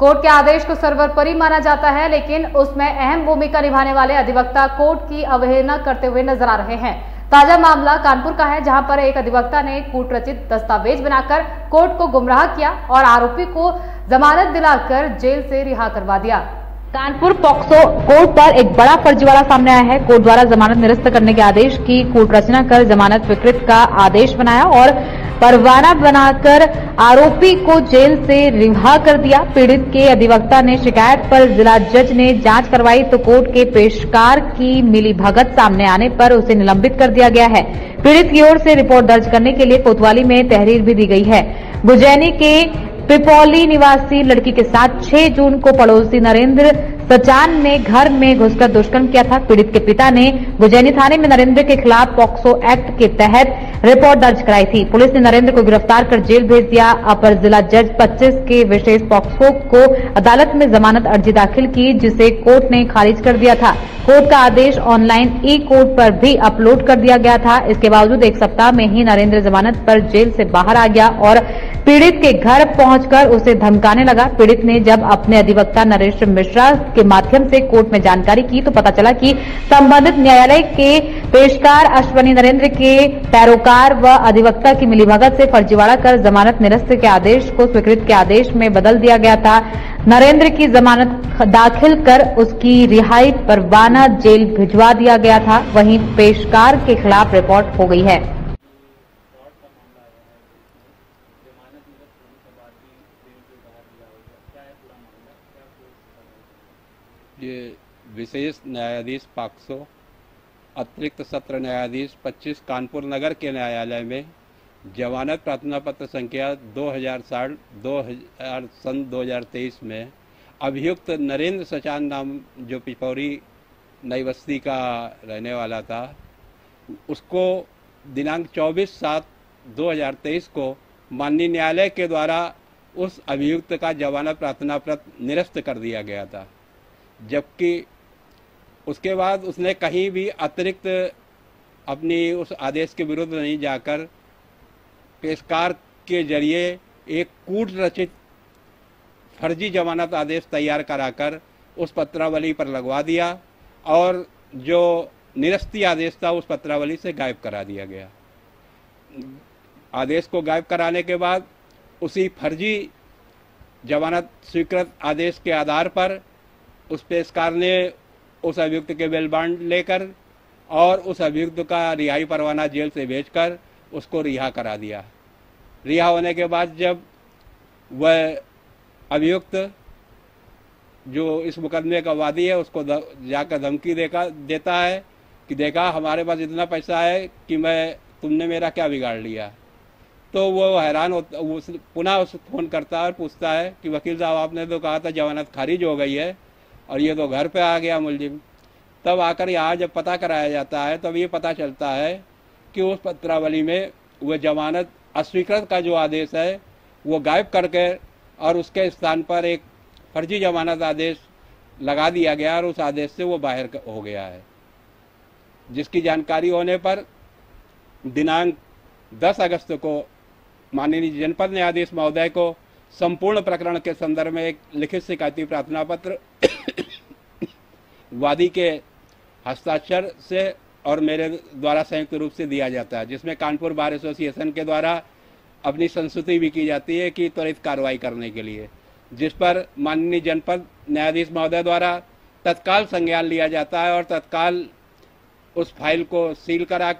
Court के आदेश को सर्वोपरि माना जाता है, लेकिन उसमें अहम भूमिका निभाने वाले अधिवक्ता कोर्ट की अवहेलना करते हुए नज़र आ रहे हैं। ताज़ा मामला कानपुर का है, जहाँ पर एक अधिवक्ता ने कूट रचित दस्तावेज़ बनाकर कोर्ट को गुमराह किया और आरोपी को जमानत दिलाकर जेल से रिहा करवा दिया। कानपुर पॉक्सो कोर्ट पर एक बड़ा फर्जीवाड़ा सामने आया है। कोर्ट द्वारा जमानत निरस्त करने के आदेश की कोर्ट रचना कर जमानत विकृत का आदेश बनाया और परवाना बनाकर आरोपी को जेल से रिहा कर दिया। पीड़ित के अधिवक्ता ने शिकायत पर जिला जज ने जाँच करवाई तो कोर्ट के पेशकार की मिली भगत सामने आने पर उसे निलंबित कर दिया गया है। पीड़ित की ओर से रिपोर्ट दर्ज करने के लिए कोतवाली में तहरीर भी दी गई है। गुजैनी के पिपौली निवासी लड़की के साथ 6 जून को पड़ोसी नरेंद्र सचान ने घर में घुसकर दुष्कर्म किया था। पीड़ित के पिता ने गुजैनी थाने में नरेंद्र के खिलाफ पॉक्सो एक्ट के तहत रिपोर्ट दर्ज कराई थी। पुलिस ने नरेंद्र को गिरफ़्तार कर जेल भेज दिया। अपर जिला जज 25 के विशेष पॉक्सो को अदालत में जमानत अर्जी दाखिल की, जिसे कोर्ट ने खारिज कर दिया था। कोर्ट का आदेश ऑनलाइन ई कोर्ट पर भी अपलोड कर दिया गया था। इसके बावजूद एक सप्ताह में ही नरेंद्र जमानत पर जेल से बाहर आ गया और पीड़ित के घर पहुंचकर उसे धमकाने लगा। पीड़ित ने जब अपने अधिवक्ता नरेश मिश्रा के माध्यम से कोर्ट में जानकारी की तो पता चला कि संबंधित न्यायालय के पेशकार अश्वनी नरेंद्र के पैरोकार व अधिवक्ता की मिलीभगत से फर्जीवाड़ा कर जमानत निरस्त के आदेश को स्वीकृत के आदेश में बदल दिया गया था। नरेंद्र की जमानत दाखिल कर उसकी रिहाई परवाना जेल भिजवा दिया गया था। वहीं पेशकार के खिलाफ रिपोर्ट हो गई है। विशेष न्यायाधीश पाक्सो, अतिरिक्त सत्र न्यायाधीश 25 कानपुर नगर के न्यायालय में जमानत प्रार्थना पत्र संख्या 2060 2000 सन 2023 में अभियुक्त नरेंद्र सचान नाम, जो पिपौरी नई बस्ती का रहने वाला था, उसको दिनांक 24 सात 2023 को माननीय न्यायालय के द्वारा उस अभियुक्त का जमानत प्रार्थना पत्र निरस्त कर दिया गया था। जबकि उसके बाद उसने कहीं भी अतिरिक्त अपनी उस आदेश के विरुद्ध नहीं जाकर पेशकार के ज़रिए एक कूट रचित फर्जी जमानत आदेश तैयार कराकर उस पत्रावली पर लगवा दिया और जो निरस्ती आदेश था उस पत्रावली से गायब करा दिया गया। आदेश को गायब कराने के बाद उसी फर्जी जमानत स्वीकृत आदेश के आधार पर उस पेशकार ने उस अभियुक्त के बेल बांड लेकर और उस अभियुक्त का रिहाई परवाना जेल से भेजकर उसको रिहा करा दिया। रिहा होने के बाद जब वह अभियुक्त, जो इस मुकदमे का वादी है, उसको जाकर धमकी देखा देता है कि देखा, हमारे पास इतना पैसा है कि मैं, तुमने मेरा क्या बिगाड़ लिया? तो वो हैरान होता पुनः उस फ़ोन करता है और पूछता है कि वकील साहब, आपने तो कहा था जमानत खारिज हो गई है। और ये तो घर पे आ गया मुलजिम। तब आकर यहाँ जब पता कराया जाता है, तब ये पता चलता है कि उस पत्रावली में वह जमानत, अस्वीकृत का जो आदेश है, वो गायब करके और उसके स्थान पर एक फर्जी जमानत आदेश लगा दिया गया और उस आदेश से वो बाहर हो गया है। जिसकी जानकारी होने पर दिनांक 10 अगस्त को माननीय जनपद न्यायाधीश महोदय को संपूर्ण प्रकरण के संदर्भ में एक लिखित शिकायती प्रार्थना पत्र वादी के हस्ताक्षर से और मेरे द्वारा संयुक्त रूप से दिया जाता है, जिसमें कानपुर बार एसोसिएशन के द्वारा अपनी संस्तुति भी की जाती है कि त्वरित कार्रवाई करने के लिए, जिस पर माननीय जनपद न्यायाधीश महोदय द्वारा तत्काल संज्ञान लिया जाता है और तत्काल उस फ़ाइल को सील करा